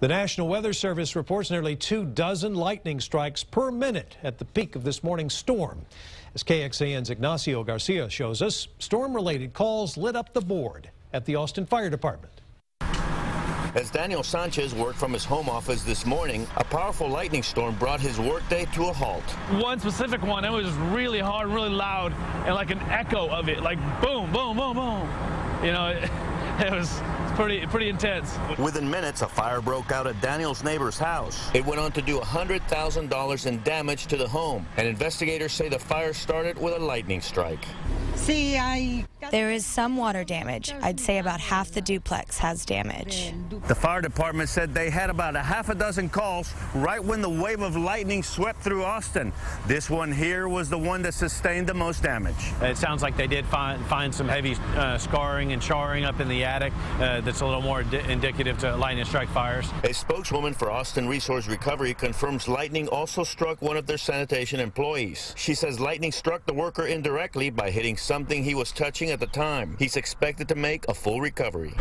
The National Weather Service reports nearly two dozen lightning strikes per minute at the peak of this morning's storm. As KXAN's Ignacio Garcia shows us, storm-related calls lit up the board at the Austin Fire Department. As Daniel Sanchez worked from his home office this morning, a powerful lightning storm brought his workday to a halt. One specific one, it was really hard, really loud, and like an echo of it, like boom, boom, boom, boom. You know, it, it was pretty pretty intense. Within minutes, a fire broke out at Daniel's neighbor's house. It went on to do $100,000 in damage to the home, and investigators say the fire started with a lightning strike. See, I... There is some water damage. I'd say about half the duplex has damage. The fire department said they had about a half a dozen calls right when the wave of lightning swept through Austin. This one here was the one that sustained the most damage. It sounds like they did find, find some heavy uh, scarring and charring up in the attic uh, that's a little more indicative to lightning strike fires. A spokeswoman for Austin Resource Recovery confirms lightning also struck one of their sanitation employees. She says lightning struck the worker indirectly by hitting something he was touching at the time. He's expected to make a full recovery.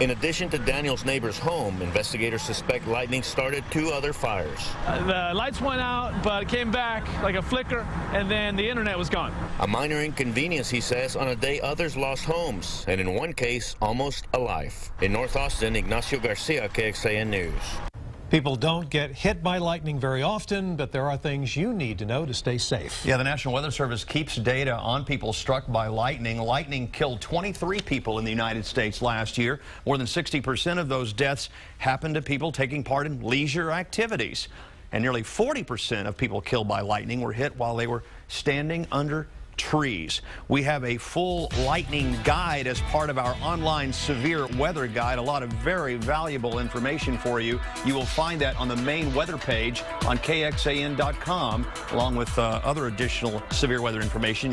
In addition to Daniel's neighbor's home, investigators suspect lightning started two other fires. Uh, the lights went out, but it came back like a flicker, and then the internet was gone. A minor inconvenience, he says, on a day others lost homes, and in one case, almost a life. In North Austin, Ignacio Garcia, KXAN News. People don't get hit by lightning very often, but there are things you need to know to stay safe. Yeah, the National Weather Service keeps data on people struck by lightning. Lightning killed 23 people in the United States last year. More than 60% of those deaths happened to people taking part in leisure activities. And nearly 40% of people killed by lightning were hit while they were standing under trees. We have a full lightning guide as part of our online severe weather guide. A lot of very valuable information for you. You will find that on the main weather page on KXAN.com, along with uh, other additional severe weather information.